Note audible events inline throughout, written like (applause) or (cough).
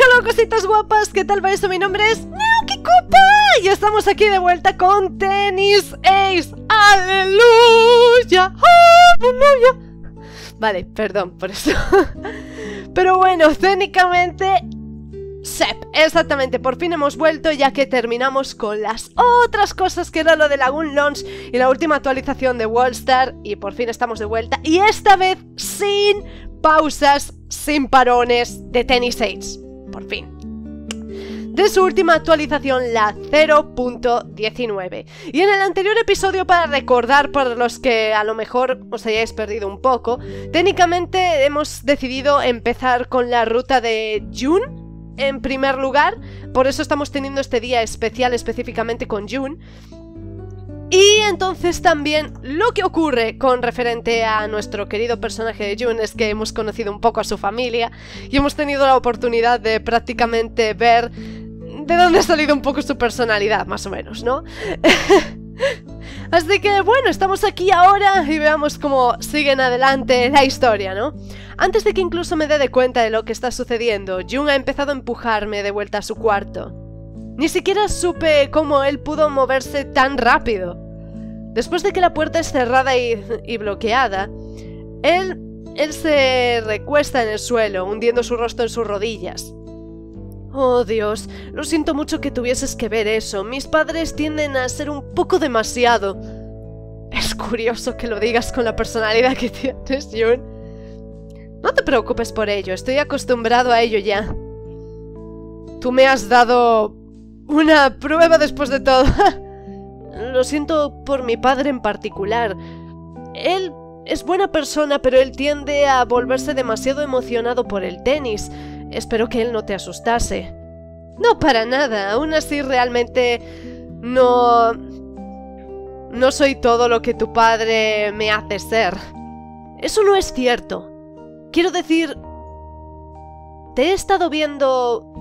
Hola cositas guapas, ¿qué tal va eso? Mi nombre es Naoki Copa y estamos aquí de vuelta con Tennis Ace. ¡Aleluya! ¡Aleluya! Vale, perdón por eso. (laughs) Pero bueno, técnicamente Sep, exactamente, por fin hemos vuelto ya que terminamos con las otras cosas que era lo de Lagoon Launch y la última actualización de Wallstar y por fin estamos de vuelta y esta vez sin pausas, sin parones de Tennis Age, por fin. De su última actualización, la 0.19. Y en el anterior episodio, para recordar para los que a lo mejor os hayáis perdido un poco, técnicamente hemos decidido empezar con la ruta de June, en primer lugar, por eso estamos teniendo este día especial específicamente con June. Y entonces también lo que ocurre con referente a nuestro querido personaje de June es que hemos conocido un poco a su familia y hemos tenido la oportunidad de prácticamente ver de dónde ha salido un poco su personalidad, más o menos, ¿no? (laughs) Así que bueno, estamos aquí ahora y veamos cómo siguen adelante la historia, ¿no? Antes de que incluso me dé de cuenta de lo que está sucediendo, Jung ha empezado a empujarme de vuelta a su cuarto. Ni siquiera supe cómo él pudo moverse tan rápido. Después de que la puerta es cerrada y, bloqueada, él, él se recuesta en el suelo, hundiendo su rostro en sus rodillas. Oh Dios, lo siento mucho que tuvieses que ver eso. Mis padres tienden a ser un poco demasiado. Es curioso que lo digas con la personalidad que tienes, Jun. No te preocupes por ello, estoy acostumbrado a ello ya. Tú me has dado una prueba después de todo. (laughs) Lo siento por mi padre en particular. Él es buena persona, pero él tiende a volverse demasiado emocionado por el tenis. Espero que él no te asustase. No, para nada. Aún así, realmente no... No soy todo lo que tu padre me hace ser. Eso no es cierto. Quiero decir... Te he estado viendo...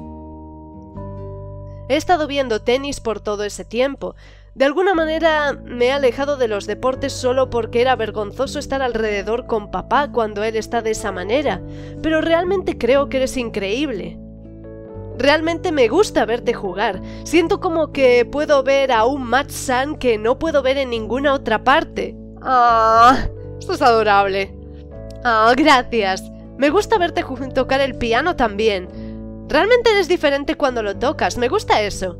He estado viendo tenis por todo ese tiempo. De alguna manera me he alejado de los deportes solo porque era vergonzoso estar alrededor con papá cuando él está de esa manera, pero realmente creo que eres increíble. Realmente me gusta verte jugar. Siento como que puedo ver a un Matt San que no puedo ver en ninguna otra parte. Ah, esto es adorable. Ah, gracias. Me gusta verte tocar el piano también. Realmente eres diferente cuando lo tocas, me gusta eso.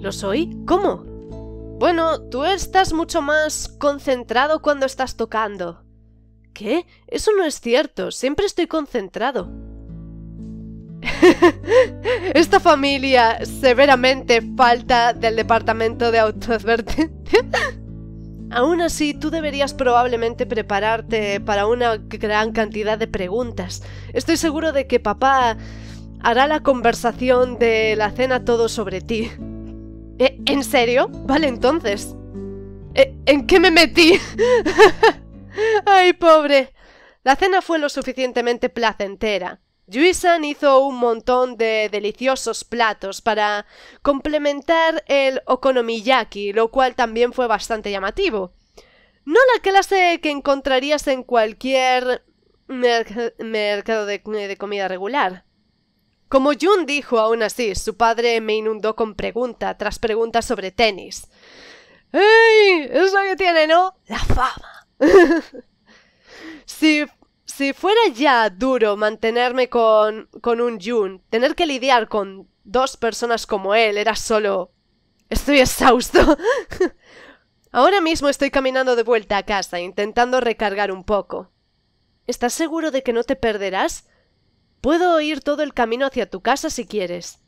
¿Lo soy? ¿Cómo? Bueno, tú estás mucho más concentrado cuando estás tocando. ¿Qué? Eso no es cierto, siempre estoy concentrado. (laughs) Esta familia severamente falta del departamento de autoadvertencia. (laughs) Aún así, tú deberías probablemente prepararte para una gran cantidad de preguntas. Estoy seguro de que papá hará la conversación de la cena todo sobre ti. ¿Eh, ¿En serio? Vale, entonces. ¿Eh, ¿En qué me metí? (laughs) Ay, pobre. La cena fue lo suficientemente placentera. Juisan hizo un montón de deliciosos platos para complementar el okonomiyaki, lo cual también fue bastante llamativo. No la clase que encontrarías en cualquier mercado de, comida regular. Como Jun dijo aún así, su padre me inundó con pregunta tras pregunta sobre tenis. ¡Ey! Eso que tiene, ¿no? La fama. (laughs) si si fuera ya duro mantenerme con, con un Jun, tener que lidiar con dos personas como él era solo... Estoy exhausto. (laughs) Ahora mismo estoy caminando de vuelta a casa, intentando recargar un poco. ¿Estás seguro de que no te perderás? Puedo ir todo el camino hacia tu casa si quieres.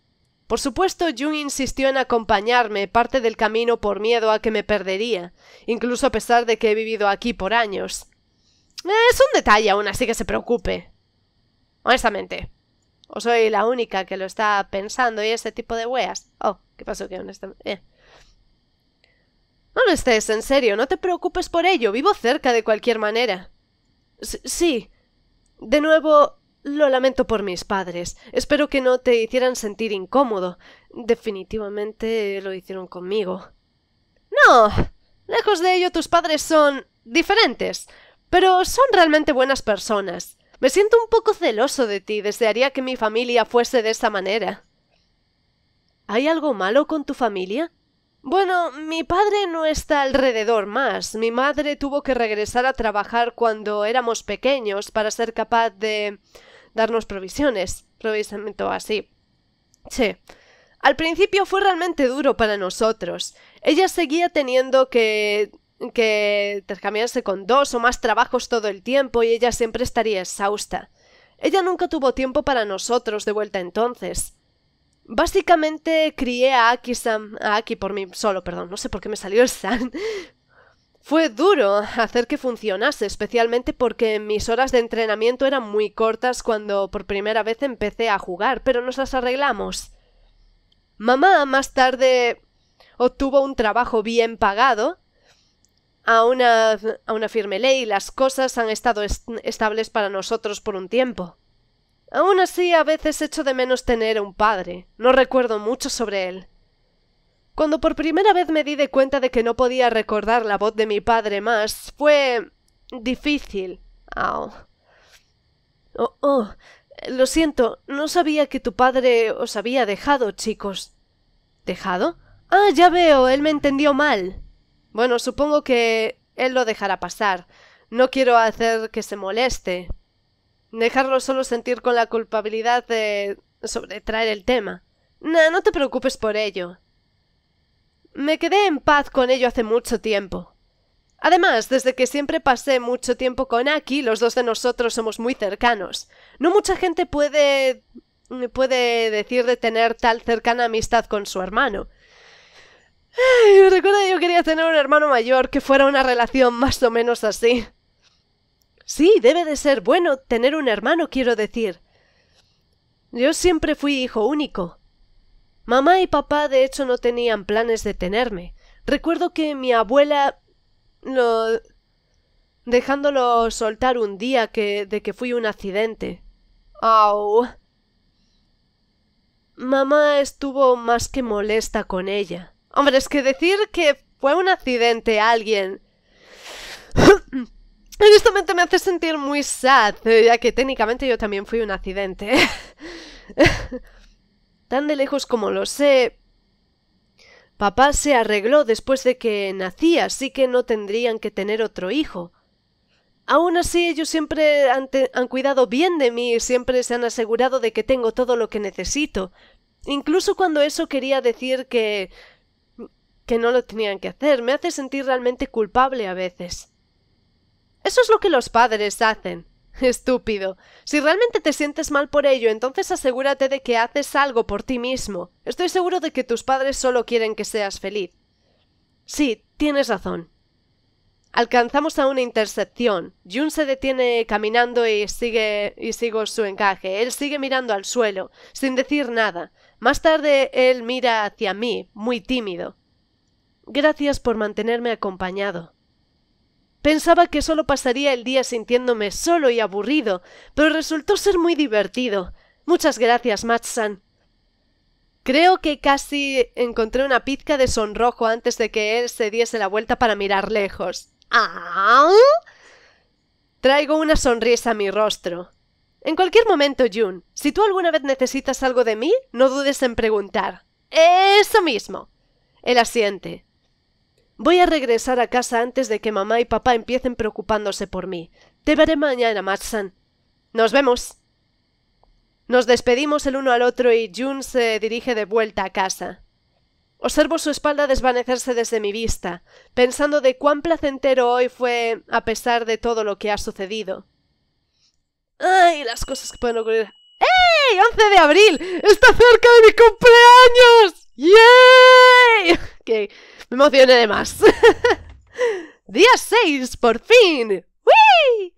Por supuesto, Jun insistió en acompañarme parte del camino por miedo a que me perdería, incluso a pesar de que he vivido aquí por años. Es un detalle aún así que se preocupe. Honestamente. O soy la única que lo está pensando y ese tipo de weas. Oh, ¿qué pasó? Que honestamente... Eh. No lo estés, en serio, no te preocupes por ello. Vivo cerca de cualquier manera. sí. De nuevo, lo lamento por mis padres. Espero que no te hicieran sentir incómodo. Definitivamente lo hicieron conmigo. No. Lejos de ello, tus padres son diferentes. Pero son realmente buenas personas. Me siento un poco celoso de ti. Desearía que mi familia fuese de esa manera. ¿Hay algo malo con tu familia? Bueno, mi padre no está alrededor más. Mi madre tuvo que regresar a trabajar cuando éramos pequeños para ser capaz de darnos provisiones. Provisionamiento así. Sí. Al principio fue realmente duro para nosotros. Ella seguía teniendo que que intercambiarse con dos o más trabajos todo el tiempo y ella siempre estaría exhausta. Ella nunca tuvo tiempo para nosotros de vuelta entonces. Básicamente crié a Aki-san, a Aki por mí solo, perdón, no sé por qué me salió el san. (laughs) Fue duro hacer que funcionase, especialmente porque mis horas de entrenamiento eran muy cortas cuando por primera vez empecé a jugar, pero nos las arreglamos. Mamá más tarde obtuvo un trabajo bien pagado a una, a una firme ley las cosas han estado estables para nosotros por un tiempo. Aún así, a veces echo de menos tener un padre. No recuerdo mucho sobre él. Cuando por primera vez me di de cuenta de que no podía recordar la voz de mi padre más, fue difícil. Oh, oh, lo siento, no sabía que tu padre os había dejado, chicos. ¿Dejado? Ah, ya veo, él me entendió mal. Bueno, supongo que él lo dejará pasar. No quiero hacer que se moleste, Dejarlo solo sentir con la culpabilidad de sobretraer el tema. No, no te preocupes por ello. Me quedé en paz con ello hace mucho tiempo. Además, desde que siempre pasé mucho tiempo con Aki, los dos de nosotros somos muy cercanos. No mucha gente puede puede decir de tener tal cercana amistad con su hermano. Ay, recuerdo que yo quería tener un hermano mayor que fuera una relación más o menos así. Sí, debe de ser bueno tener un hermano, quiero decir. Yo siempre fui hijo único. Mamá y papá de hecho no tenían planes de tenerme. Recuerdo que mi abuela lo dejándolo soltar un día que de que fui un accidente. Au. Mamá estuvo más que molesta con ella. Hombre, es que decir que fue un accidente a alguien (clears throat) Honestamente me hace sentir muy sad, eh, ya que técnicamente yo también fui un accidente. (laughs) Tan de lejos como lo sé. Papá se arregló después de que nací, así que no tendrían que tener otro hijo. Aún así, ellos siempre han, han cuidado bien de mí y siempre se han asegurado de que tengo todo lo que necesito. Incluso cuando eso quería decir que. Que no lo tenían que hacer, me hace sentir realmente culpable a veces. Eso es lo que los padres hacen. (laughs) Estúpido. Si realmente te sientes mal por ello, entonces asegúrate de que haces algo por ti mismo. Estoy seguro de que tus padres solo quieren que seas feliz. Sí, tienes razón. Alcanzamos a una intercepción. Jun se detiene caminando y sigue y sigo su encaje. Él sigue mirando al suelo, sin decir nada. Más tarde él mira hacia mí, muy tímido. Gracias por mantenerme acompañado. Pensaba que solo pasaría el día sintiéndome solo y aburrido, pero resultó ser muy divertido. Muchas gracias, Matsan. Creo que casi encontré una pizca de sonrojo antes de que él se diese la vuelta para mirar lejos. ¿Ah? Traigo una sonrisa a mi rostro. En cualquier momento, Jun, si tú alguna vez necesitas algo de mí, no dudes en preguntar. Eso mismo. Él asiente. Voy a regresar a casa antes de que mamá y papá empiecen preocupándose por mí. Te veré mañana, Matsan. Nos vemos. Nos despedimos el uno al otro y Jun se dirige de vuelta a casa. Observo su espalda desvanecerse desde mi vista, pensando de cuán placentero hoy fue a pesar de todo lo que ha sucedido. ¡Ay! Las cosas que pueden ocurrir. ¡Ey! ¡11 de abril! ¡Está cerca de mi cumpleaños! ¡Yay! (laughs) Ok, me emocioné de más. (laughs) Día 6, por fin. ¡Wii!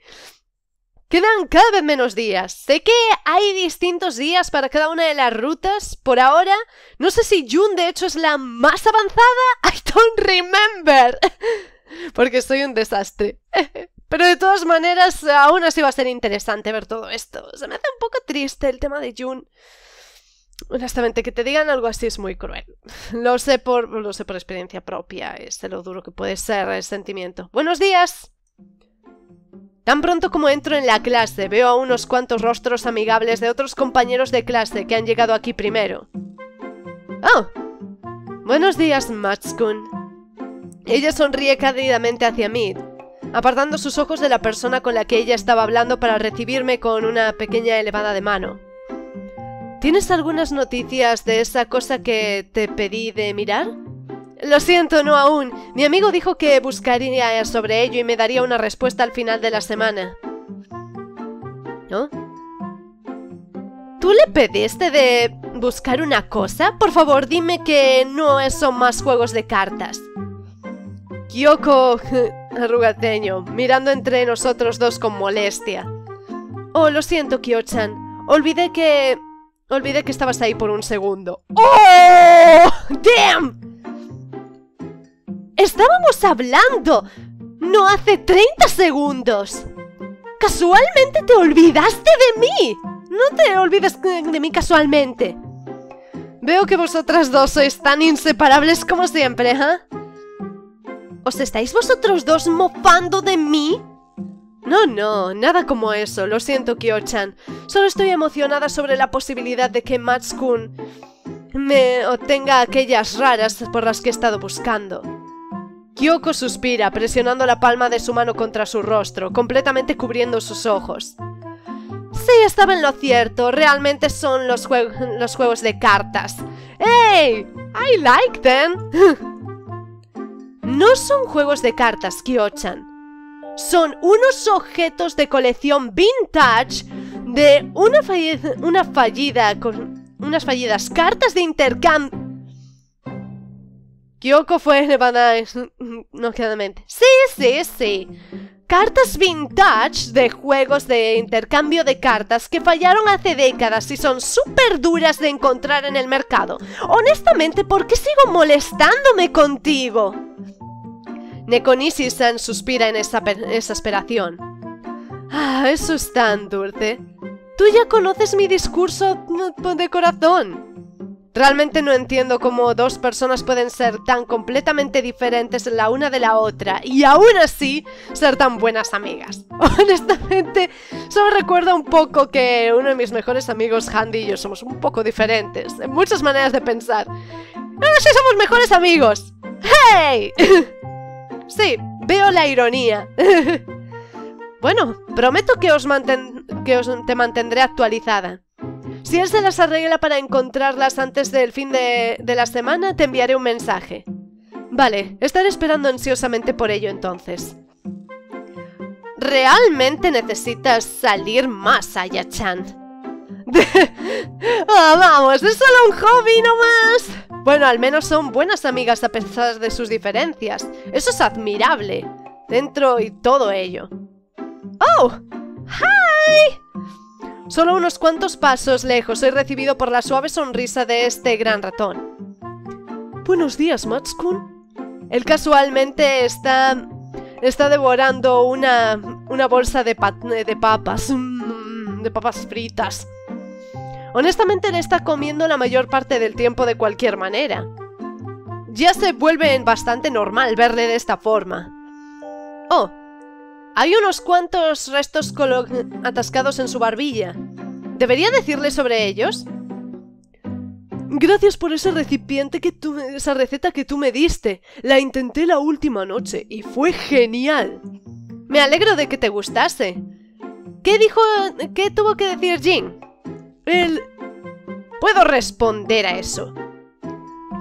Quedan cada vez menos días. Sé que hay distintos días para cada una de las rutas. Por ahora, no sé si June de hecho es la más avanzada. (laughs) I don't remember. Porque soy un desastre. Pero de todas maneras, aún así va a ser interesante ver todo esto. Se me hace un poco triste el tema de June. Honestamente, que te digan algo así es muy cruel. (laughs) Lo sé por, lo sé por experiencia propia, es de lo duro que puede ser el sentimiento. ¡Buenos días! Tan pronto como entro en la clase, veo a unos cuantos rostros amigables de otros compañeros de clase que han llegado aquí primero. ¡Oh! Buenos días, Matskun. Ella sonríe cálidamente hacia mí, apartando sus ojos de la persona con la que ella estaba hablando para recibirme con una pequeña elevada de mano. ¿Tienes algunas noticias de esa cosa que te pedí de mirar? Lo siento, no aún. Mi amigo dijo que buscaría sobre ello y me daría una respuesta al final de la semana. ¿No? ¿Tú le pediste de buscar una cosa? Por favor, dime que no son más juegos de cartas. Kyoko, (laughs) arrugateño, mirando entre nosotros dos con molestia. Oh, lo siento, Kyo-chan. Olvidé que... Olvidé que estabas ahí por un segundo. ¡Oh! (laughs) ¡Damn! Estábamos hablando. No hace 30 segundos. Casualmente te olvidaste de mí. No te olvides de mí casualmente. Veo que vosotras dos sois tan inseparables como siempre, ¿eh? ¿Os estáis vosotros dos mofando de mí? No, no, nada como eso, lo siento Kyo-chan. Solo estoy emocionada sobre la posibilidad de que Matskun me obtenga aquellas raras por las que he estado buscando. Kyoko suspira, presionando la palma de su mano contra su rostro, completamente cubriendo sus ojos. Sí, estaba en lo cierto, realmente son los, los juegos de cartas. ¡Hey! I like them. (laughs) no son juegos de cartas, Kyo-chan. Son unos objetos de colección vintage de una, una fallida unas fallidas cartas de intercambio Kyoko fue (laughs) elevada mente. Sí, sí, sí. Cartas vintage de juegos de intercambio de cartas que fallaron hace décadas y son súper duras de encontrar en el mercado. Honestamente, ¿por qué sigo molestándome contigo? Nekonisi-san suspira en esa exasperación. Ah, eso es tan dulce. Tú ya conoces mi discurso de corazón. Realmente no entiendo cómo dos personas pueden ser tan completamente diferentes la una de la otra y aún así ser tan buenas amigas. (laughs) Honestamente, solo recuerdo un poco que uno de mis mejores amigos, Handy y yo, somos un poco diferentes en muchas maneras de pensar. ¡Ahora sí somos mejores amigos! ¡Hey! (laughs) sí, veo la ironía. (laughs) bueno, prometo que os, que os te mantendré actualizada. Si él se las arregla para encontrarlas antes del fin de, la semana, te enviaré un mensaje. Vale, estaré esperando ansiosamente por ello entonces. ¿Realmente necesitas salir más, Aya-chan? Oh, (laughs) vamos, es solo un hobby nomás. Bueno, al menos son buenas amigas a pesar de sus diferencias. Eso es admirable. Dentro y todo ello. ¡Oh! ¡Hi! Solo unos cuantos pasos lejos soy recibido por la suave sonrisa de este gran ratón. Buenos días, Matskun. Él casualmente está... está devorando una... una bolsa de, de papas. Mm, de papas fritas. Honestamente le está comiendo la mayor parte del tiempo de cualquier manera. Ya se vuelve bastante normal verle de esta forma. Oh, hay unos cuantos restos atascados en su barbilla. ¿Debería decirle sobre ellos? Gracias por ese recipiente que tú, esa receta que tú me diste. La intenté la última noche y fue genial. Me alegro de que te gustase. ¿Qué dijo, qué tuvo que decir Jin? Él... Puedo responder a eso.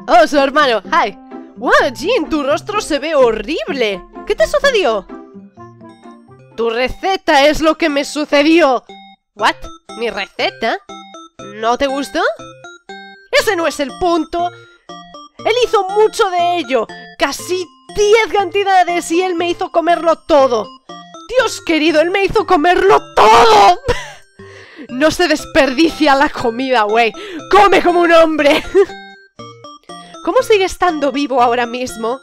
Oh, su hermano, hi. ¡Wow, Jin, tu rostro se ve horrible! ¿Qué te sucedió? Tu receta es lo que me sucedió. ¿What? ¿Mi receta? ¿No te gustó? Ese no es el punto. Él hizo mucho de ello. Casi 10 cantidades y él me hizo comerlo todo. Dios querido, él me hizo comerlo todo. (laughs) No se desperdicia la comida, güey. Come como un hombre. (laughs) ¿Cómo sigue estando vivo ahora mismo?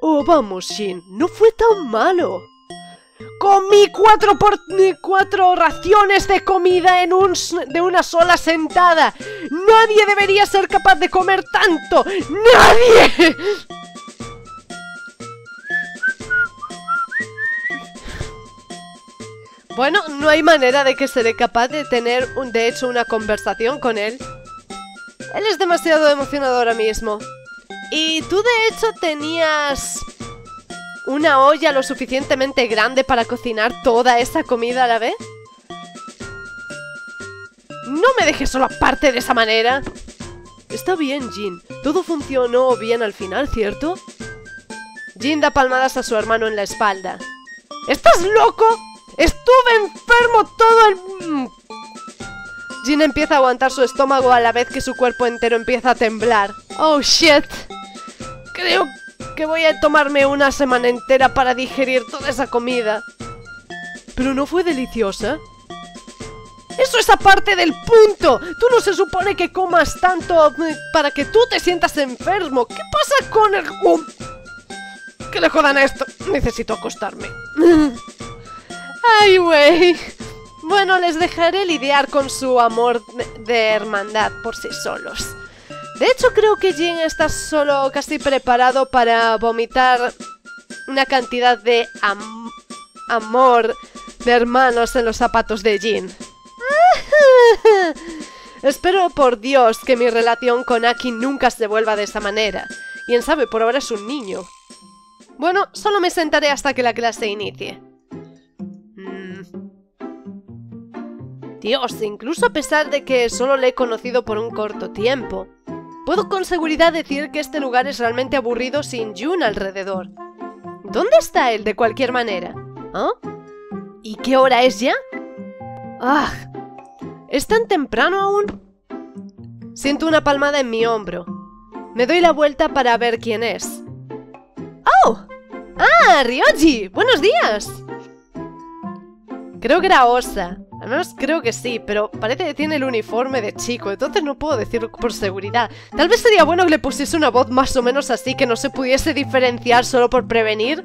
Oh, vamos, Shin. No fue tan malo. Comí cuatro, por, cuatro raciones de comida en un, de una sola sentada. Nadie debería ser capaz de comer tanto. ¡Nadie! (laughs) Bueno, no hay manera de que seré capaz de tener, un, de hecho, una conversación con él. Él es demasiado emocionado ahora mismo. Y tú, de hecho, tenías una olla lo suficientemente grande para cocinar toda esa comida a la vez. No me dejes solo aparte de esa manera. Está bien, Jin. Todo funcionó bien al final, ¿cierto? Jin da palmadas a su hermano en la espalda. ¿Estás loco? Estuve enfermo todo el... Jin empieza a aguantar su estómago a la vez que su cuerpo entero empieza a temblar. Oh, shit. Creo que voy a tomarme una semana entera para digerir toda esa comida. ¿Pero no fue deliciosa? ¡Eso es aparte del punto! ¡Tú no se supone que comas tanto para que tú te sientas enfermo! ¿Qué pasa con el... ¡Que le jodan esto! Necesito acostarme. (laughs) ¡Ay, güey! Bueno, les dejaré lidiar con su amor de hermandad por sí solos. De hecho, creo que Jin está solo casi preparado para vomitar una cantidad de amor de hermanos en los zapatos de Jin. (laughs) Espero por Dios que mi relación con Aki nunca se vuelva de esa manera. Quién sabe, por ahora es un niño. Bueno, solo me sentaré hasta que la clase inicie. Dios, incluso a pesar de que solo le he conocido por un corto tiempo, puedo con seguridad decir que este lugar es realmente aburrido sin Jun alrededor. ¿Dónde está él de cualquier manera? ¿Ah? ¿Y qué hora es ya? ¡Ah! ¿Es tan temprano aún? Siento una palmada en mi hombro. Me doy la vuelta para ver quién es. ¡Oh! ¡Ah! ¡Ryoji! ¡Buenos días! Creo que era Osa. Al menos creo que sí, pero parece que tiene el uniforme de chico, entonces no puedo decirlo por seguridad. Tal vez sería bueno que le pusiese una voz más o menos así, que no se pudiese diferenciar solo por prevenir.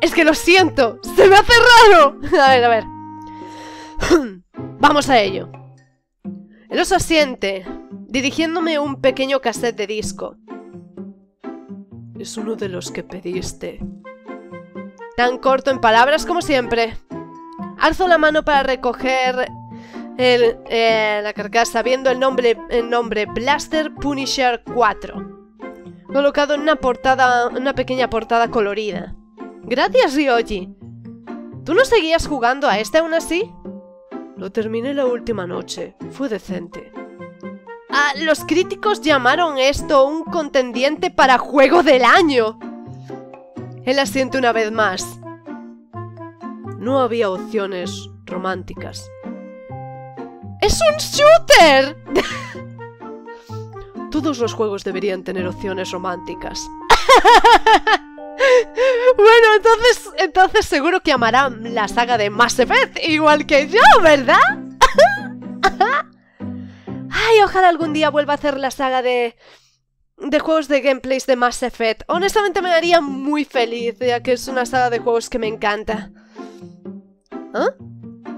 Es que lo siento, se me hace raro. (laughs) A ver, a ver. (clears throat) Vamos a ello. El oso asiente, dirigiéndome un pequeño cassette de disco. Es uno de los que pediste. Tan corto en palabras como siempre. Alzo la mano para recoger eh, la carcasa, viendo el nombre, el nombre Blaster Punisher 4. Colocado en una portada, una pequeña portada colorida. Gracias, Ryoji. ¿Tú no seguías jugando a este aún así? Lo terminé la última noche. Fue decente. Ah, los críticos llamaron esto un contendiente para juego del año. Él asiente una vez más. No había opciones románticas. ¡Es un shooter! (laughs) Todos los juegos deberían tener opciones románticas. (laughs) Bueno, entonces, entonces seguro que amará la saga de Mass Effect igual que yo, ¿verdad? (laughs) Ay, ojalá algún día vuelva a hacer la saga de... De juegos de gameplays de Mass Effect. Honestamente me haría muy feliz, ya que es una saga de juegos que me encanta. ¿Ah?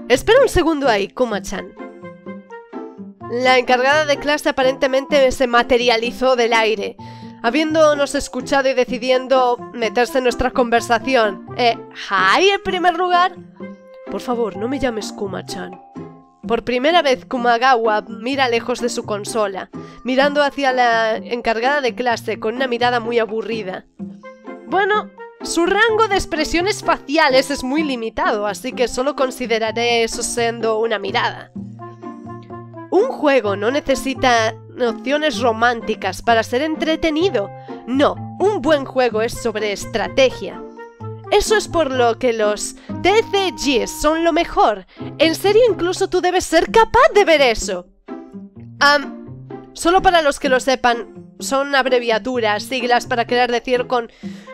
Espera un segundo ahí, Kuma-chan. La encargada de clase aparentemente se materializó del aire habiéndonos escuchado y decidiendo meterse en nuestra conversación. Eh, ¿Hi en primer lugar? Por favor, no me llames Kuma-chan. Por primera vez Kumagawa mira lejos de su consola, mirando hacia la encargada de clase con una mirada muy aburrida. Bueno, su rango de expresiones faciales es muy limitado, así que solo consideraré eso siendo una mirada. Un juego no necesita nociones románticas para ser entretenido. No, un buen juego es sobre estrategia. Eso es por lo que los TCGs son lo mejor. En serio, incluso tú debes ser capaz de ver eso. solo para los que lo sepan, son abreviaturas, siglas para querer decir con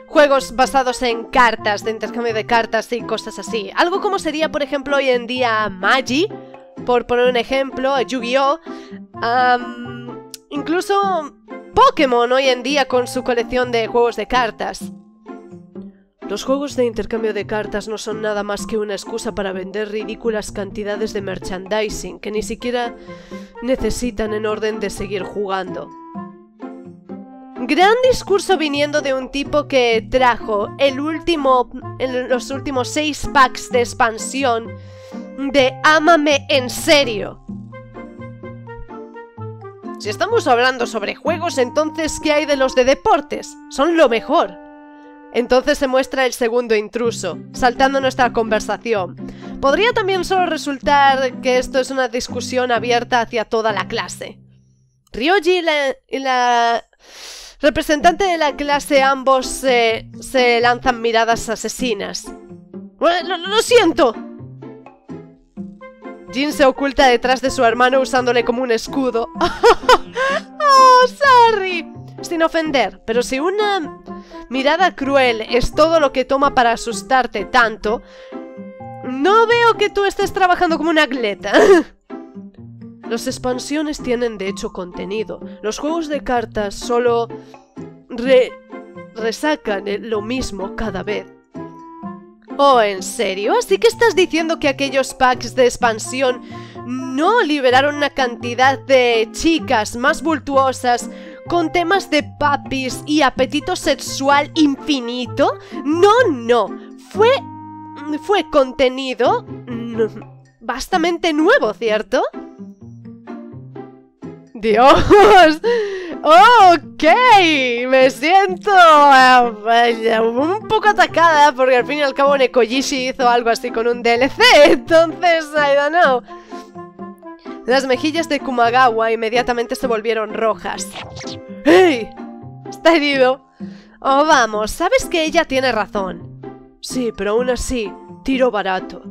juegos basados en cartas, de intercambio de cartas y cosas así. Algo como sería, por ejemplo, hoy en día Magi, por poner un ejemplo, Yu-Gi-Oh! Incluso Pokémon hoy en día con su colección de juegos de cartas. Los juegos de intercambio de cartas no son nada más que una excusa para vender ridículas cantidades de merchandising que ni siquiera necesitan en orden de seguir jugando. Gran discurso viniendo de un tipo que trajo el último, los últimos seis packs de expansión de Ámame en serio. Si estamos hablando sobre juegos, entonces ¿qué hay de los de deportes? Son lo mejor. Entonces se muestra el segundo intruso, saltando nuestra conversación. Podría también solo resultar que esto es una discusión abierta hacia toda la clase. Ryoji y la representante de la clase ambos se, lanzan miradas asesinas. Lo, lo siento. Jin se oculta detrás de su hermano usándole como un escudo. (laughs) ¡Oh, sorry! Sin ofender, pero si una mirada cruel es todo lo que toma para asustarte tanto, no veo que tú estés trabajando como una atleta. (laughs) Las expansiones tienen de hecho contenido. Los juegos de cartas solo resacan lo mismo cada vez. Oh, ¿en serio? ¿Así que estás diciendo que aquellos packs de expansión no liberaron una cantidad de chicas más vultuosas con temas de papis y apetito sexual infinito? No, no. Fue... fue contenido... bastante nuevo, ¿cierto? ¡Dios! ¡Ok! Me siento un poco atacada porque al fin y al cabo Nekoyishi hizo algo así con un DLC, (laughs) entonces, I don't know. Las mejillas de Kumagawa inmediatamente se volvieron rojas. ¡Hey! Está herido. Oh, vamos, sabes que ella tiene razón. Sí, pero aún así, tiro barato.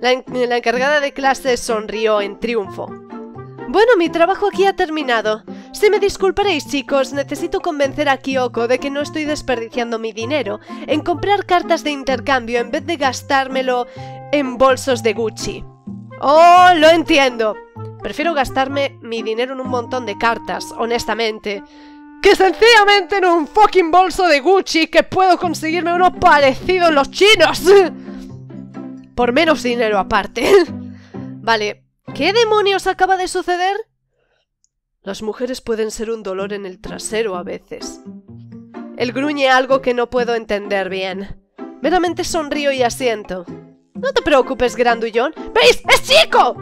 La, la encargada de clase sonrió en triunfo. Bueno, mi trabajo aquí ha terminado. Si me disculparéis, chicos, necesito convencer a Kyoko de que no estoy desperdiciando mi dinero en comprar cartas de intercambio en vez de gastármelo en bolsos de Gucci. ¡Oh, lo entiendo! Prefiero gastarme mi dinero en un montón de cartas, honestamente, que sencillamente en un fucking bolso de Gucci que puedo conseguirme uno parecido en los chinos. (laughs) Por menos dinero aparte. (laughs) vale, ¿Qué demonios acaba de suceder? Las mujeres pueden ser un dolor en el trasero a veces. Él gruñe algo que no puedo entender bien. Meramente sonrío y asiento. No te preocupes, grandullón. ¿Veis? ¡Es chico!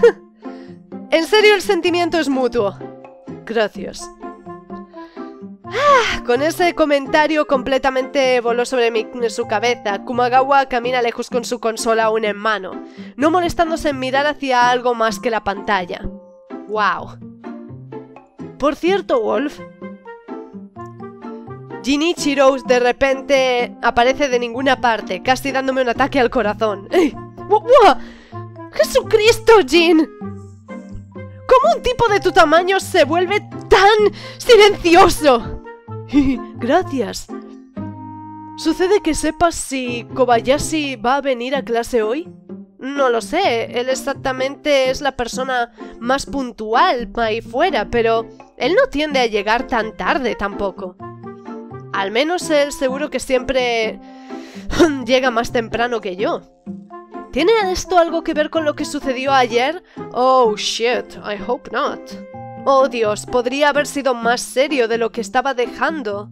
(laughs) en serio, el sentimiento es mutuo. Gracias. Ah, con ese comentario completamente voló sobre su cabeza, Kumagawa camina lejos con su consola aún en mano, no molestándose en mirar hacia algo más que la pantalla. ¡Wow! Por cierto, Wolf... Jinichiro de repente aparece de ninguna parte, casi dándome un ataque al corazón. (laughs) ¡Jesucristo, Jin! ¿Cómo un tipo de tu tamaño se vuelve tan silencioso? (laughs) Gracias. ¿Sucede que sepas si Kobayashi va a venir a clase hoy? No lo sé, él exactamente es la persona más puntual ahí fuera, pero él no tiende a llegar tan tarde tampoco. Al menos él seguro que siempre (laughs) llega más temprano que yo. ¿Tiene esto algo que ver con lo que sucedió ayer? Oh, shit, I hope not. Oh Dios, podría haber sido más serio de lo que estaba dejando.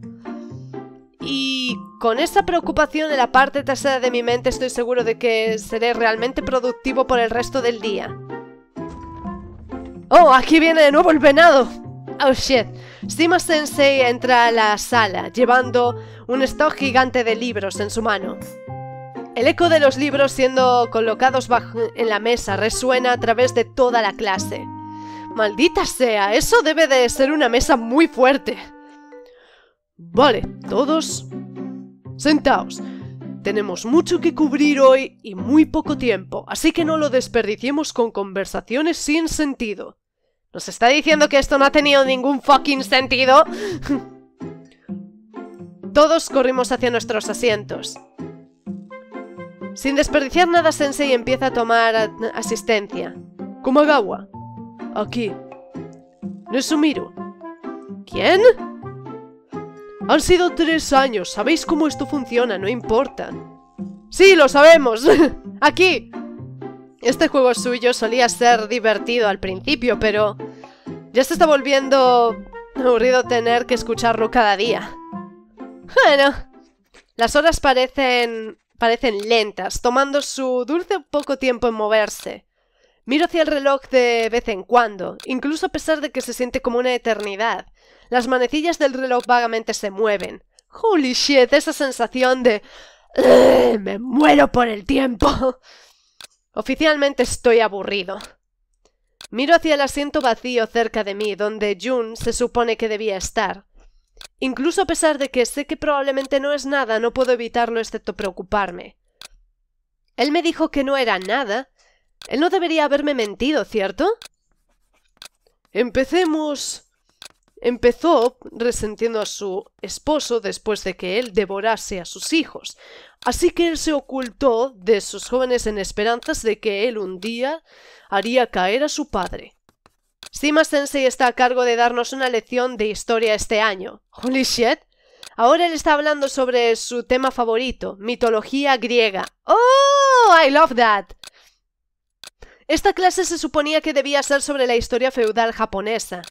Y con esa preocupación en la parte trasera de mi mente estoy seguro de que seré realmente productivo por el resto del día. ¡Oh, aquí viene de nuevo el venado! ¡Oh, shit! Sima Sensei entra a la sala, llevando un stock gigante de libros en su mano. El eco de los libros siendo colocados en la mesa resuena a través de toda la clase. Maldita sea, eso debe de ser una mesa muy fuerte. Vale, todos... Sentaos. Tenemos mucho que cubrir hoy y muy poco tiempo, así que no lo desperdiciemos con conversaciones sin sentido. ¿Nos está diciendo que esto no ha tenido ningún fucking sentido? (laughs) Todos corrimos hacia nuestros asientos. Sin desperdiciar nada, Sensei empieza a tomar asistencia. Kumagawa, Aquí. Nesumiro. ¿Quién? Han sido tres años. Sabéis cómo esto funciona, no importa. Sí, lo sabemos. (laughs) Aquí. Este juego suyo solía ser divertido al principio, pero... Ya se está volviendo aburrido tener que escucharlo cada día. Bueno, las horas parecen parecen lentas, tomando su dulce poco tiempo en moverse. Miro hacia el reloj de vez en cuando, incluso a pesar de que se siente como una eternidad. Las manecillas del reloj vagamente se mueven. Holy shit, esa sensación de... me muero por el tiempo. (laughs) Oficialmente estoy aburrido. Miro hacia el asiento vacío cerca de mí, donde Jun se supone que debía estar. Incluso a pesar de que sé que probablemente no es nada, no puedo evitarlo excepto preocuparme. Él me dijo que no era nada. Él no debería haberme mentido, ¿cierto? Empecemos. Empezó resentiendo a su esposo después de que él devorase a sus hijos, así que él se ocultó de sus jóvenes en esperanzas de que él un día haría caer a su padre. Sima Sensei está a cargo de darnos una lección de historia este año. Holy shit. Ahora él está hablando sobre su tema favorito, mitología griega. ¡Oh! I love that. Esta clase se suponía que debía ser sobre la historia feudal japonesa.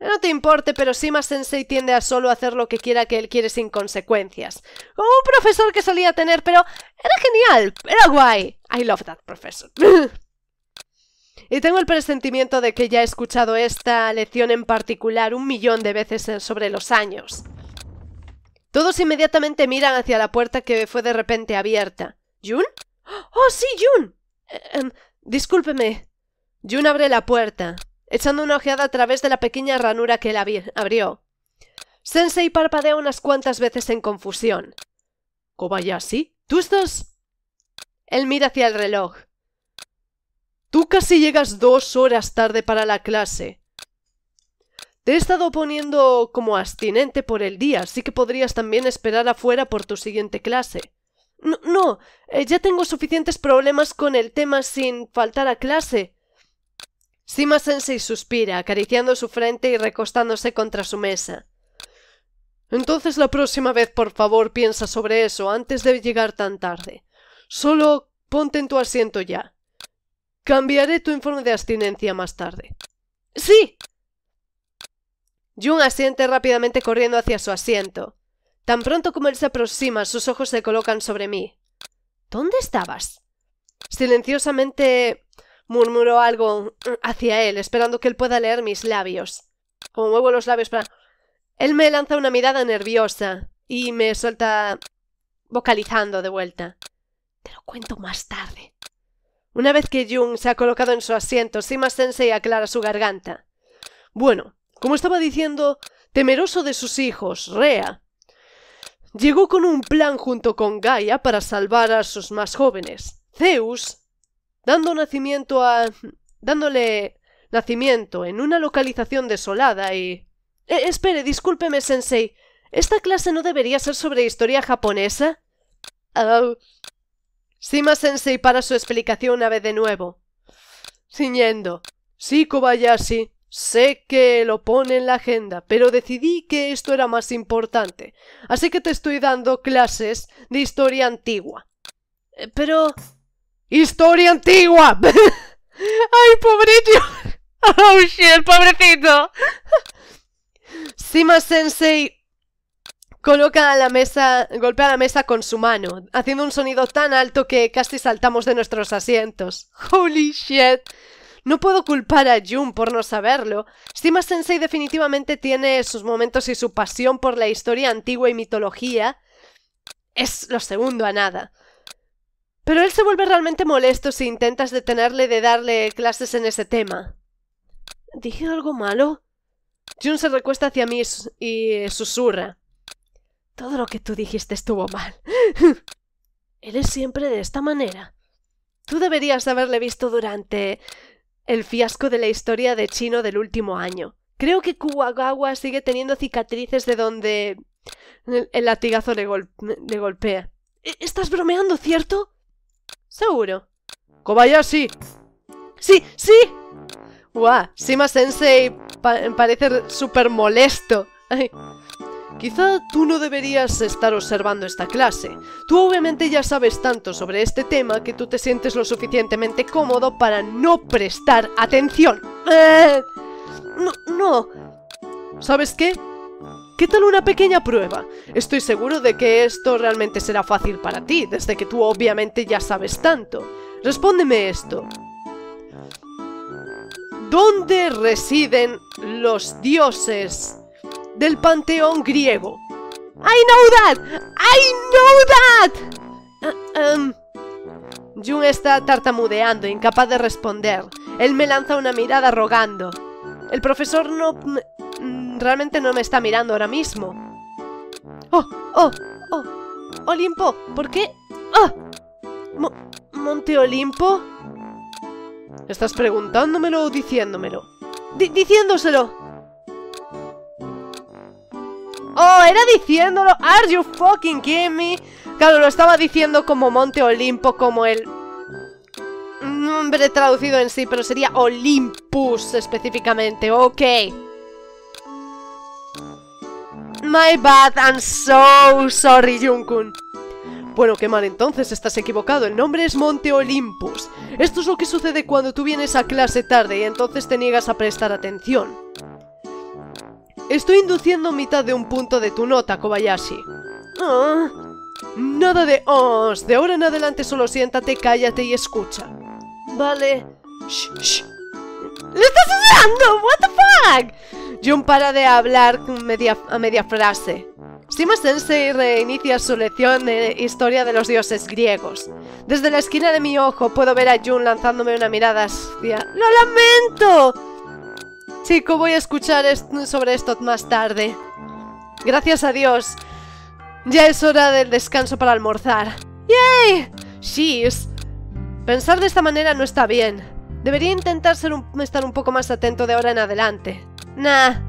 No te importe, pero Sima Sensei tiende a solo hacer lo que quiera que él quiere sin consecuencias. Como un profesor que solía tener, pero era genial, era guay. I love that professor. (laughs) y tengo el presentimiento de que ya he escuchado esta lección en particular un millón de veces sobre los años. Todos inmediatamente miran hacia la puerta que fue de repente abierta. ¿Jun? ¡Oh, sí, Jun! Eh, em, discúlpeme. Jun abre la puerta echando una ojeada a través de la pequeña ranura que él abrió. Sensei parpadea unas cuantas veces en confusión. Kobayashi, ¿tú estás...? Él mira hacia el reloj. Tú casi llegas dos horas tarde para la clase. Te he estado poniendo como abstinente por el día, así que podrías también esperar afuera por tu siguiente clase. No, eh, ya tengo suficientes problemas con el tema sin faltar a clase. Sima Sensei suspira, acariciando su frente y recostándose contra su mesa. Entonces la próxima vez, por favor, piensa sobre eso antes de llegar tan tarde. Solo ponte en tu asiento ya. Cambiaré tu informe de abstinencia más tarde. ¡Sí! Jun asiente rápidamente corriendo hacia su asiento. Tan pronto como él se aproxima, sus ojos se colocan sobre mí. ¿Dónde estabas? Silenciosamente murmuró algo hacia él, esperando que él pueda leer mis labios. Como muevo los labios para... Él me lanza una mirada nerviosa y me suelta vocalizando de vuelta. Te lo cuento más tarde. Una vez que Jung se ha colocado en su asiento, Sima Sensei aclara su garganta. Bueno, como estaba diciendo, temeroso de sus hijos, Rea, llegó con un plan junto con Gaia para salvar a sus más jóvenes. Zeus dando nacimiento a... dándole nacimiento en una localización desolada y... Eh, espere, discúlpeme, sensei. ¿Esta clase no debería ser sobre historia japonesa? Oh. Sima sensei para su explicación una vez de nuevo. Ciñendo. Sí, Kobayashi. Sé que lo pone en la agenda, pero decidí que esto era más importante. Así que te estoy dando clases de historia antigua. Eh, pero... ¡Historia antigua! (laughs) ¡Ay, pobrecito! (laughs) ¡Oh, shit, pobrecito! Sima Sensei coloca la mesa, golpea la mesa con su mano, haciendo un sonido tan alto que casi saltamos de nuestros asientos. ¡Holy shit! No puedo culpar a Jun por no saberlo. Sima Sensei definitivamente tiene sus momentos y su pasión por la historia antigua y mitología. Es lo segundo a nada. Pero él se vuelve realmente molesto si intentas detenerle de darle clases en ese tema. ¿Dije algo malo? Jun se recuesta hacia mí y susurra. Todo lo que tú dijiste estuvo mal. (laughs) él es siempre de esta manera. Tú deberías haberle visto durante el fiasco de la historia de Chino del último año. Creo que Kuwagawa sigue teniendo cicatrices de donde el latigazo le, le golpea. ¿E-, ¿Estás bromeando, cierto? Seguro. Kobayashi. Sí, sí. Guau, Sima Sensei parece súper molesto. Quizá tú no deberías estar observando esta clase. Tú obviamente ya sabes tanto sobre este tema que tú te sientes lo suficientemente cómodo para no prestar atención. Eh, no, no. ¿Sabes qué? ¿qué tal una pequeña prueba? Estoy seguro de que esto realmente será fácil para ti, desde que tú obviamente ya sabes tanto. Respóndeme esto. ¿Dónde residen los dioses del panteón griego? I know that! I know that! Um, Jun está tartamudeando, incapaz de responder. Él me lanza una mirada rogando. El profesor no... Realmente no me está mirando ahora mismo. ¡Oh! ¡Oh! ¡Oh! ¡Olimpo! ¿Por qué? ¡Ah! ¿Monte Olimpo? ¿Estás preguntándomelo o diciéndomelo? diciéndoselo. ¡Oh! Era diciéndolo. ¿Are you fucking kidding me? Claro, lo estaba diciendo como Monte Olimpo, como el nombre traducido en sí, pero sería Olympus específicamente, ok. My bad, I'm so sorry, Junkun. Bueno, qué mal, entonces estás equivocado, el nombre es Monte Olympus. Esto es lo que sucede cuando tú vienes a clase tarde y entonces te niegas a prestar atención. Estoy induciendo mitad de un punto de tu nota, Kobayashi. Ah, nada de os, de ahora en adelante solo siéntate, cállate y escucha. Vale. Shh, shh. ¡Le estás hablando! ¿What the fuck? Jun para de hablar media, a media frase. Sima Sensei reinicia su lección de historia de los dioses griegos. Desde la esquina de mi ojo puedo ver a Jun lanzándome una mirada hacia... ¡Lo lamento! Chico, voy a escuchar sobre esto más tarde. Gracias a Dios. Ya es hora del descanso para almorzar. ¡Yay! She's Pensar de esta manera no está bien. Debería intentar estar un poco más atento de ahora en adelante. Nah.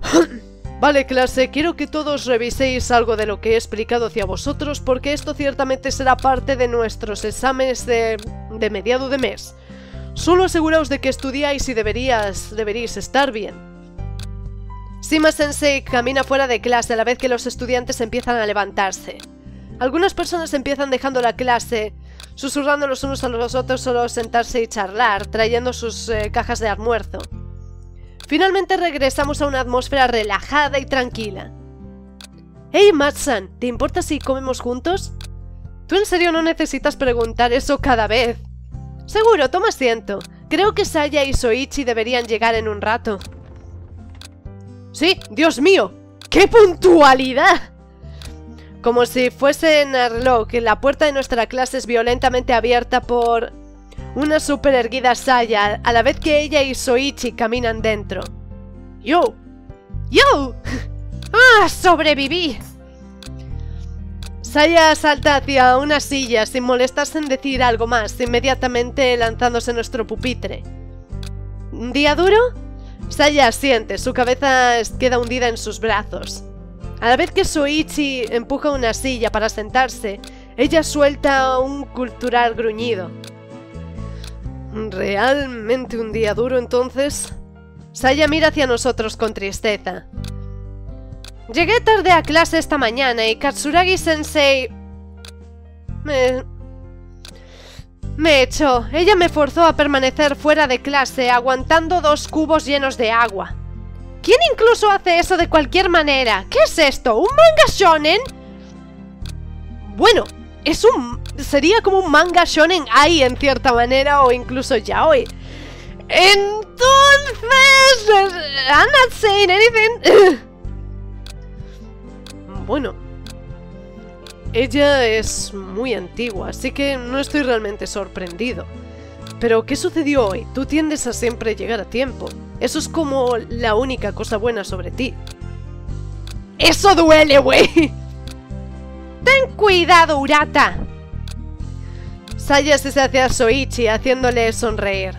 (coughs) vale, clase, quiero que todos reviséis algo de lo que he explicado hacia vosotros porque esto ciertamente será parte de nuestros exámenes de, de mediado de mes. Solo aseguraos de que estudiáis y deberías, deberíais estar bien. Sima Sensei camina fuera de clase a la vez que los estudiantes empiezan a levantarse. Algunas personas empiezan dejando la clase susurrando los unos a los otros solo sentarse y charlar, trayendo sus eh, cajas de almuerzo. Finalmente regresamos a una atmósfera relajada y tranquila. Hey, Matsan, ¿te importa si comemos juntos? Tú en serio no necesitas preguntar eso cada vez. Seguro, toma asiento. Creo que Saya y Soichi deberían llegar en un rato. Sí, Dios mío, ¡qué puntualidad! Como si fuese en el reloj, la puerta de nuestra clase es violentamente abierta por una super erguida Saya, a la vez que ella y Soichi caminan dentro. ¡Yo! ¡Yo! (laughs) ¡Ah! ¡Sobreviví! Saya salta hacia una silla sin molestarse en decir algo más, inmediatamente lanzándose nuestro pupitre. ¿Un día duro? Saya asiente, su cabeza queda hundida en sus brazos. A la vez que Soichi empuja una silla para sentarse, ella suelta un cultural gruñido. ¿Realmente un día duro entonces? Saya mira hacia nosotros con tristeza. Llegué tarde a clase esta mañana y Katsuragi-sensei... Me... Me echó. Ella me forzó a permanecer fuera de clase aguantando dos cubos llenos de agua. ¿Quién incluso hace eso de cualquier manera? ¿Qué es esto? ¿Un manga shonen? Bueno, es un... Sería como un manga shonen ai en cierta manera o incluso yaoi. Entonces... I'm not saying anything. (laughs) bueno. Ella es muy antigua, así que no estoy realmente sorprendido. Pero, ¿qué sucedió hoy? Tú tiendes a siempre llegar a tiempo. Eso es como la única cosa buena sobre ti. ¡Eso duele, güey! (laughs) ¡Ten cuidado, Urata! Saya se hace a Soichi, haciéndole sonreír.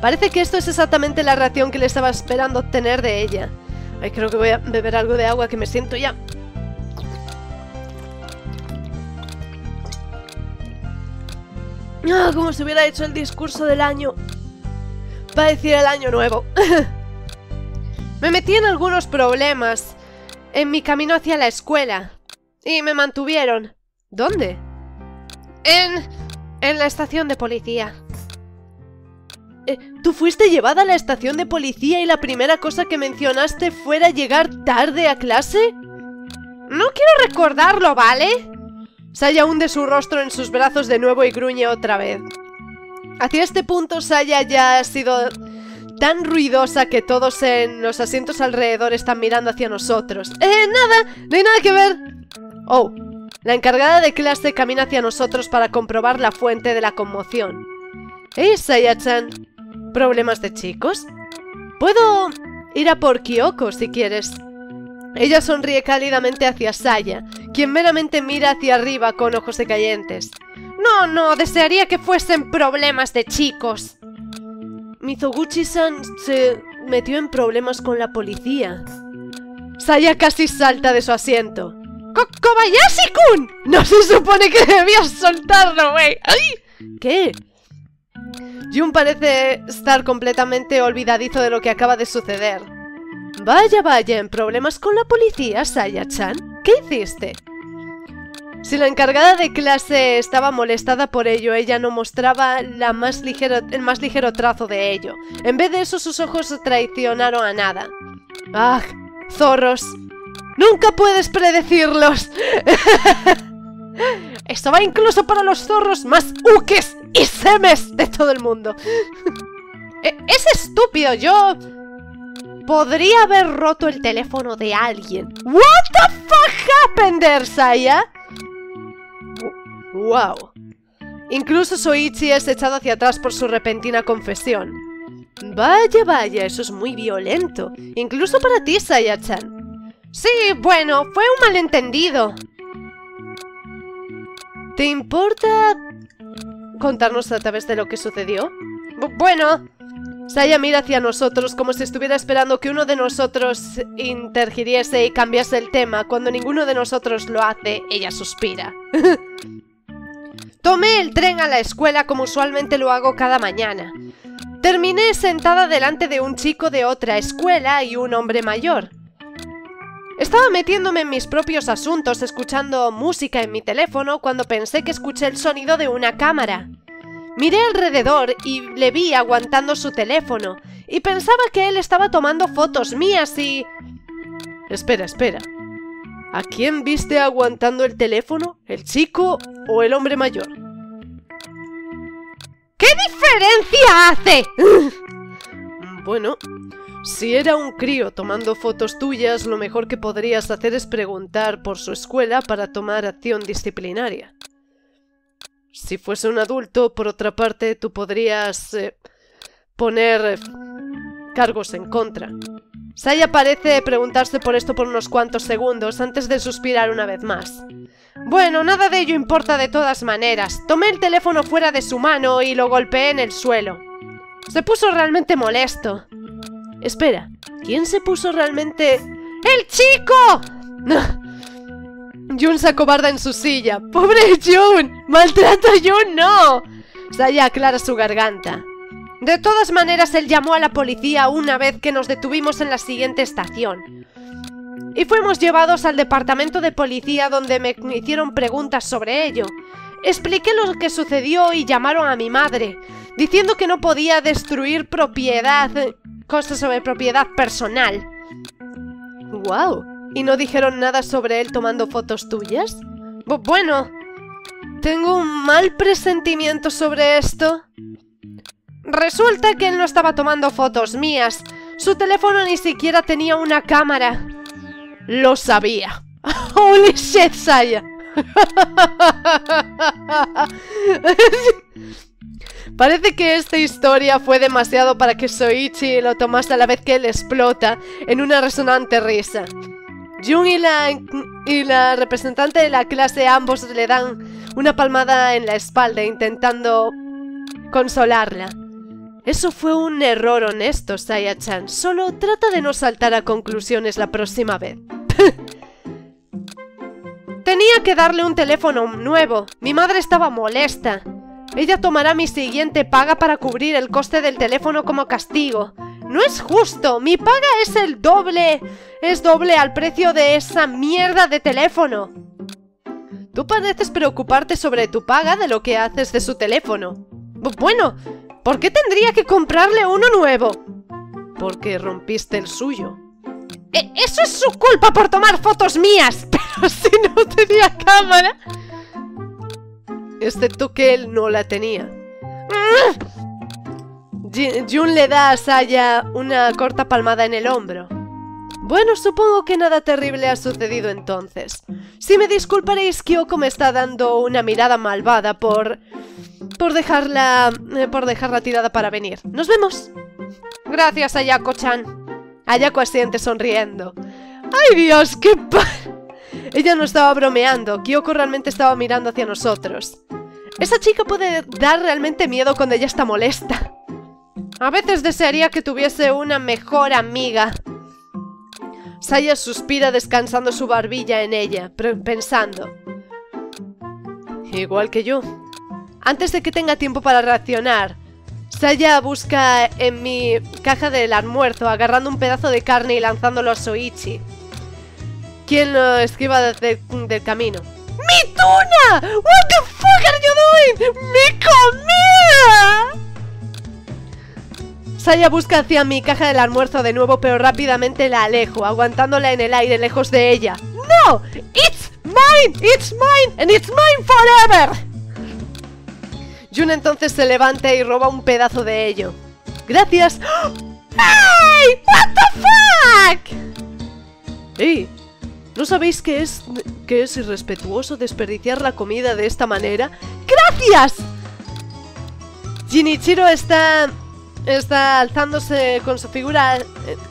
Parece que esto es exactamente la reacción que le estaba esperando obtener de ella. Ay, creo que voy a beber algo de agua que me siento ya... Ah, como si hubiera hecho el discurso del año para decir el año nuevo. (laughs) me metí en algunos problemas en mi camino hacia la escuela y me mantuvieron. ¿Dónde? En... en la estación de policía. Eh, Tú fuiste llevada a la estación de policía y la primera cosa que mencionaste fuera llegar tarde a clase? No quiero recordarlo, ¿vale? Saya hunde su rostro en sus brazos de nuevo y gruñe otra vez. Hacia este punto Saya ya ha sido tan ruidosa que todos en los asientos alrededor están mirando hacia nosotros. ¡Eh, nada! ¡No hay nada que ver! Oh, la encargada de clase camina hacia nosotros para comprobar la fuente de la conmoción. ¡Eh, Saya-chan! ¿Problemas de chicos? Puedo ir a por Kyoko si quieres. Ella sonríe cálidamente hacia Saya, quien meramente mira hacia arriba con ojos decayentes. No, no, desearía que fuesen problemas de chicos. Mizoguchi-san se metió en problemas con la policía. Saya casi salta de su asiento. ¡Kobayashi-kun! No se supone que debías soltarlo, güey. ¿Qué? Jun parece estar completamente olvidadizo de lo que acaba de suceder. Vaya, vaya, en problemas con la policía, Saya-chan. ¿Qué hiciste? Si la encargada de clase estaba molestada por ello, ella no mostraba la más ligero, el más ligero trazo de ello. En vez de eso, sus ojos traicionaron a nada. ¡Ah! ¡Zorros! ¡Nunca puedes predecirlos! (laughs) Esto va incluso para los zorros más ukes y semes de todo el mundo. (laughs) E, es estúpido, yo... Podría haber roto el teléfono de alguien. What the fuck happened there, Saya? Wow. Incluso Soichi es echado hacia atrás por su repentina confesión. Vaya, vaya, eso es muy violento. Incluso para ti, Saya-chan. Sí, bueno, fue un malentendido. ¿Te importa contarnos a través de lo que sucedió? Bueno, Saya mira hacia nosotros como si estuviera esperando que uno de nosotros intergiriese y cambiase el tema. Cuando ninguno de nosotros lo hace, ella suspira. (laughs) Tomé el tren a la escuela como usualmente lo hago cada mañana. Terminé sentada delante de un chico de otra escuela y un hombre mayor. Estaba metiéndome en mis propios asuntos escuchando música en mi teléfono cuando pensé que escuché el sonido de una cámara. Miré alrededor y le vi aguantando su teléfono y pensaba que él estaba tomando fotos mías y... Espera, espera. ¿A quién viste aguantando el teléfono? ¿El chico o el hombre mayor? ¿Qué diferencia hace? (laughs) bueno, si era un crío tomando fotos tuyas, lo mejor que podrías hacer es preguntar por su escuela para tomar acción disciplinaria. Si fuese un adulto, por otra parte, tú podrías eh, poner cargos en contra. Saya parece preguntarse por esto por unos cuantos segundos antes de suspirar una vez más. Bueno, nada de ello importa de todas maneras. Tomé el teléfono fuera de su mano y lo golpeé en el suelo. Se puso realmente molesto. Espera, ¿quién se puso realmente...? ¡El chico! (laughs) Jun se acobarda en su silla. ¡Pobre Jun! ¡Maltrato a Jun, no! Saya aclara su garganta. De todas maneras, él llamó a la policía una vez que nos detuvimos en la siguiente estación. Y fuimos llevados al departamento de policía donde me hicieron preguntas sobre ello. Expliqué lo que sucedió y llamaron a mi madre, diciendo que no podía destruir propiedad, cosas sobre propiedad personal. ¡Wow! ¿Y no dijeron nada sobre él tomando fotos tuyas? Bueno, tengo un mal presentimiento sobre esto. Resulta que él no estaba tomando fotos mías. Su teléfono ni siquiera tenía una cámara. Lo sabía. (laughs) Holy shit, Saya. (laughs) Parece que esta historia fue demasiado para que Soichi lo tomase a la vez que él explota en una resonante risa. Jun y la, y la representante de la clase ambos le dan una palmada en la espalda intentando consolarla. Eso fue un error honesto, Saya-chan. Solo trata de no saltar a conclusiones la próxima vez. (laughs) Tenía que darle un teléfono nuevo. Mi madre estaba molesta. Ella tomará mi siguiente paga para cubrir el coste del teléfono como castigo. No es justo. Mi paga es el doble. Es doble al precio de esa mierda de teléfono. Tú pareces preocuparte sobre tu paga de lo que haces de su teléfono. Bueno, ¿Por qué tendría que comprarle uno nuevo? Porque rompiste el suyo. E, eso es su culpa por tomar fotos mías. (laughs) Pero si no tenía cámara. Excepto que él no la tenía. Jun le da a Saya una corta palmada en el hombro. Bueno, supongo que nada terrible ha sucedido entonces. Si me disculparéis, Kyoko me está dando una mirada malvada por... por dejarla... Eh, por dejarla tirada para venir. ¡Nos vemos! Gracias, Ayako-chan. Ayako asiente sonriendo. ¡Ay, Dios! ¡Qué pa... Ella no estaba bromeando. Kyoko realmente estaba mirando hacia nosotros. Esa chica puede dar realmente miedo cuando ella está molesta. A veces desearía que tuviese una mejor amiga. Saya suspira descansando su barbilla en ella, pensando. Igual que yo. Antes de que tenga tiempo para reaccionar, Saya busca en mi caja del almuerzo, agarrando un pedazo de carne y lanzándolo a Soichi. Quien lo esquiva del camino. ¡Mi tuna! What the fuck are you doing? ¡Mi comida! Saya busca hacia mi caja del almuerzo de nuevo, pero rápidamente la alejo, aguantándola en el aire lejos de ella. ¡No! ¡It's mine! ¡It's mine! ¡And it's mine forever! Jun entonces se levanta y roba un pedazo de ello. ¡Gracias! ¡Hey! ¿What the fuck? ¡Ey! ¿No sabéis que es, que es irrespetuoso desperdiciar la comida de esta manera? ¡Gracias! Jinichiro está está alzándose con su figura... Eh,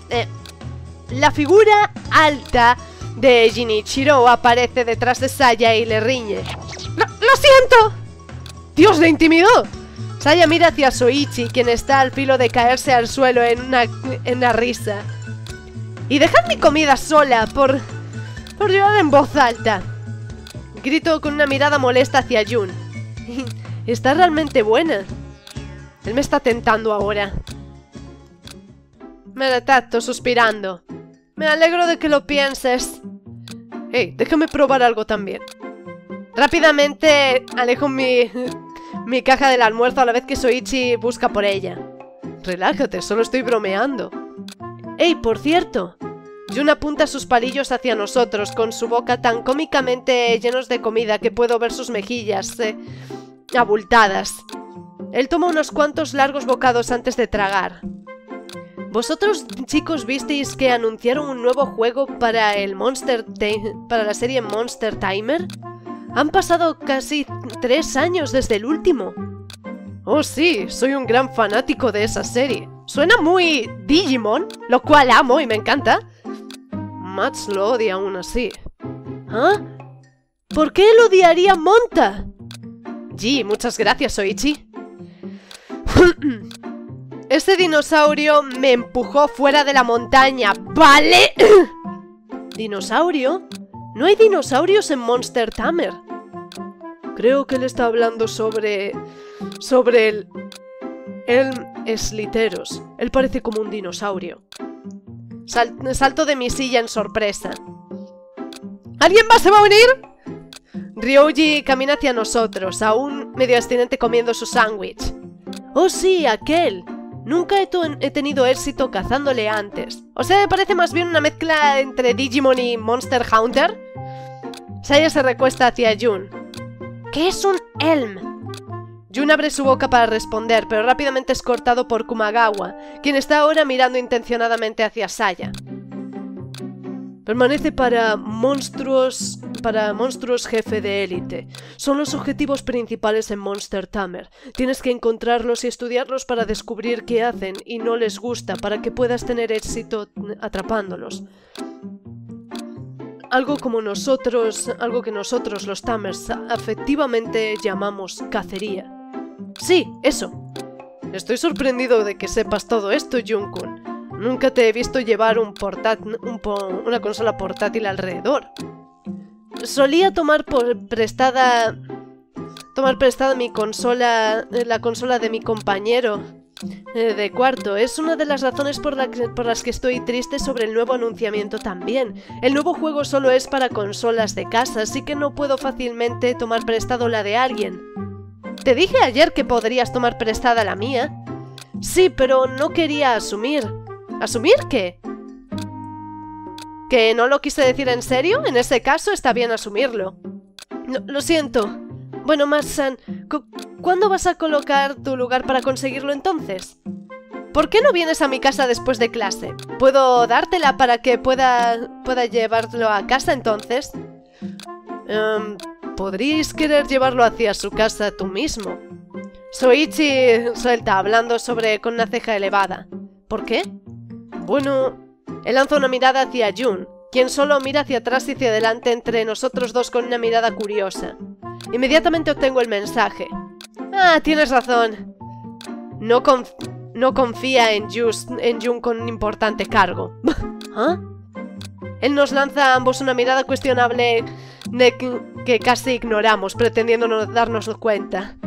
eh, la figura alta de Jinichiro aparece detrás de Saya y le riñe. ¡Lo, siento! ¡Dios, le intimidó! Saya mira hacia Soichi, quien está al filo de caerse al suelo en una, en una risa. Y dejad mi comida sola, por... por llorar en voz alta. Grito con una mirada molesta hacia Jun. (laughs) Está realmente buena. Él me está tentando ahora. Me detecto suspirando. Me alegro de que lo pienses. Hey, déjame probar algo también. Rápidamente alejo mi, (laughs) mi caja del almuerzo a la vez que Soichi busca por ella. Relájate, solo estoy bromeando. ¡Ey, por cierto! Jun apunta sus palillos hacia nosotros, con su boca tan cómicamente llenos de comida que puedo ver sus mejillas eh, abultadas. Él toma unos cuantos largos bocados antes de tragar. ¿Vosotros, chicos, visteis que anunciaron un nuevo juego para el Monster para la serie Monster Timer? Han pasado casi tres años desde el último. Oh sí, soy un gran fanático de esa serie. Suena muy Digimon, lo cual amo y me encanta. Mats lo odia aún así. ¿Ah? ¿Por qué él odiaría Monta? G, muchas gracias, Soichi. (clears throat) Ese dinosaurio me empujó fuera de la montaña, ¿vale? (clears throat) ¿Dinosaurio? No hay dinosaurios en Monster Tamer. Creo que él está hablando sobre... sobre el... El Sliteros. Él parece como un dinosaurio. Salto de mi silla en sorpresa. ¿Alguien más se va a unir? Ryoji camina hacia nosotros, aún medio abstinente comiendo su sándwich. ¡Oh sí, aquel! Nunca he, tenido éxito cazándole antes. O sea, parece más bien una mezcla entre Digimon y Monster Hunter. Saya se recuesta hacia Jun. ¿Qué es un Elm? Jun abre su boca para responder, pero rápidamente es cortado por Kumagawa, quien está ahora mirando intencionadamente hacia Saya. Permanece para monstruos para monstruos jefe de élite. Son los objetivos principales en Monster Tamer. Tienes que encontrarlos y estudiarlos para descubrir qué hacen y no les gusta para que puedas tener éxito atrapándolos. Algo como nosotros, algo que nosotros los Tamers afectivamente llamamos cacería. Sí, eso. Estoy sorprendido de que sepas todo esto, Junkun. Nunca te he visto llevar un una consola portátil alrededor. Solía tomar prestada... Tomar prestada mi consola... La consola de mi compañero eh, de cuarto. Es una de las razones por, por, las que estoy triste sobre el nuevo anunciamiento también. El nuevo juego solo es para consolas de casa, así que no puedo fácilmente tomar prestado la de alguien. Te dije ayer que podrías tomar prestada la mía. Sí, pero no quería asumir. ¿Asumir qué? ¿Que no lo quise decir en serio? En ese caso está bien asumirlo. lo siento. Bueno, Masan, ¿cuándo vas a colocar tu lugar para conseguirlo entonces? ¿Por qué no vienes a mi casa después de clase? ¿Puedo dártela para que pueda, pueda llevarlo a casa entonces? Um, Podríais querer llevarlo hacia su casa tú mismo. Soichi suelta, hablando sobre con una ceja elevada. ¿Por qué? Bueno, él lanza una mirada hacia Jun, quien solo mira hacia atrás y hacia adelante entre nosotros dos con una mirada curiosa. Inmediatamente obtengo el mensaje. Ah, tienes razón. No, no confía en, en Jun con un importante cargo. (laughs) ¿Ah? Él nos lanza a ambos una mirada cuestionable que casi ignoramos, pretendiendo no darnos cuenta.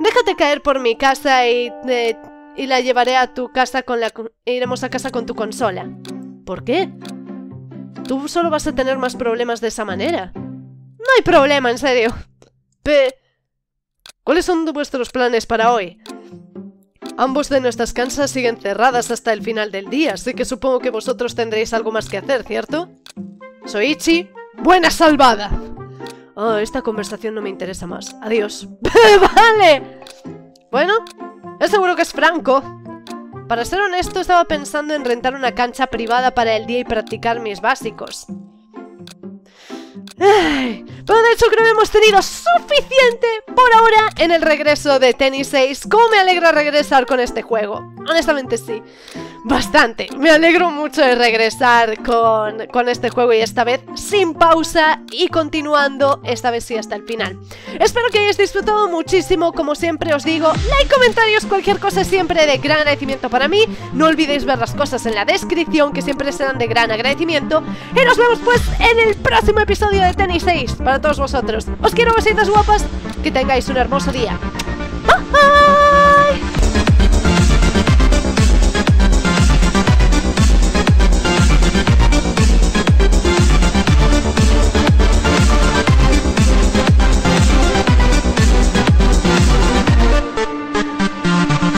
Déjate caer por mi casa y, eh, y la llevaré a tu casa con la... iremos a casa con tu consola. ¿Por qué? Tú solo vas a tener más problemas de esa manera. No hay problema, en serio. Pe... ¿Cuáles son vuestros planes para hoy? Ambos de nuestras casas siguen cerradas hasta el final del día, así que supongo que vosotros tendréis algo más que hacer, ¿cierto? Soichi, buena salvada. Oh, esta conversación no me interesa más. Adiós. (laughs) ¡Vale! Bueno, es seguro que es Franco. Para ser honesto, estaba pensando en rentar una cancha privada para el día y practicar mis básicos. Pero de hecho creo que hemos tenido suficiente por ahora en el regreso de Tennis 6. ¿Cómo me alegra regresar con este juego? Honestamente sí bastante. Me alegro mucho de regresar con, con, este juego y esta vez sin pausa y continuando, esta vez sí hasta el final. Espero que hayáis disfrutado muchísimo, como siempre os digo, like, comentarios, cualquier cosa siempre de gran agradecimiento para mí. No olvidéis ver las cosas en la descripción, que siempre serán de gran agradecimiento. Y nos vemos pues en el próximo episodio de Tennis 6 para todos vosotros. Os quiero, besitas guapas, que tengáis un hermoso día.